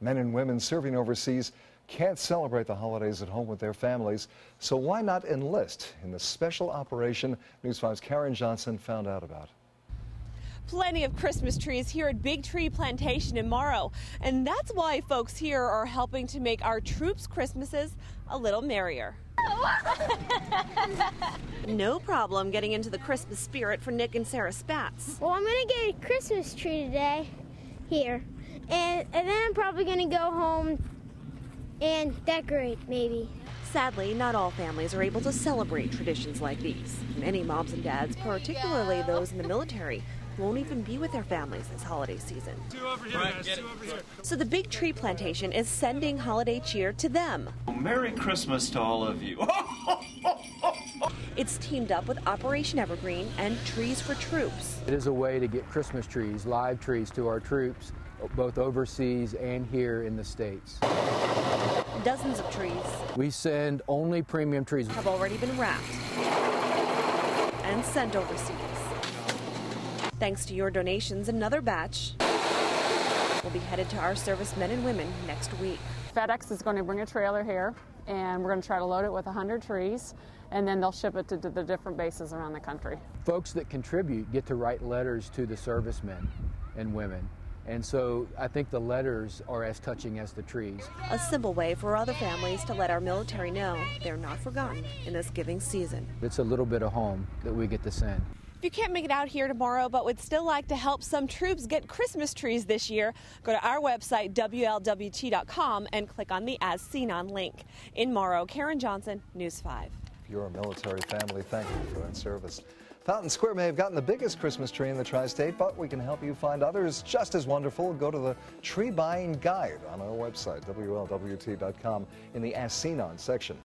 Men and women serving overseas can't celebrate the holidays at home with their families, so why not enlist in the special operation News 5's Karin Johnson found out about? Plenty of Christmas trees here at Big Tree Plantation in Morrow, and that's why folks here are helping to make our troops' Christmases a little merrier. no problem getting into the Christmas spirit for Nick and Sarah Spatz. Well, I'm going to get a Christmas tree today here, and, and then I'm probably going to go home and decorate maybe. Sadly, not all families are able to celebrate traditions like these. Many moms and dads, particularly those in the military, won't even be with their families this holiday season. Two over here, guys. Two over here. So the Big Tree Plantation is sending holiday cheer to them. Merry Christmas to all of you. It's teamed up with Operation Evergreen and Trees for Troops. It is a way to get Christmas trees, live trees, to our troops, both overseas and here in the States. Dozens of trees We send only premium trees. have already been wrapped and sent overseas. Thanks to your donations, another batch will be headed to our servicemen and women next week. FedEx is going to bring a trailer here, and we're going to try to load it with 100 trees, and then they'll ship it to, to the different bases around the country. Folks that contribute get to write letters to the servicemen and women. And so I think the letters are as touching as the trees. A simple way for other families to let our military know they're not forgotten in this giving season. It's a little bit of home that we get to send. If you can't make it out here tomorrow but would still like to help some troops get Christmas trees this year, go to our website, WLWT.com, and click on the As Seen On link. In Morrow, Karin Johnson, News 5. You're a military family, thank you for that service. Fountain Square may have gotten the biggest Christmas tree in the tri state, but we can help you find others just as wonderful. Go to the Tree Buying Guide on our website, WLWT.com, in the As Seen On section.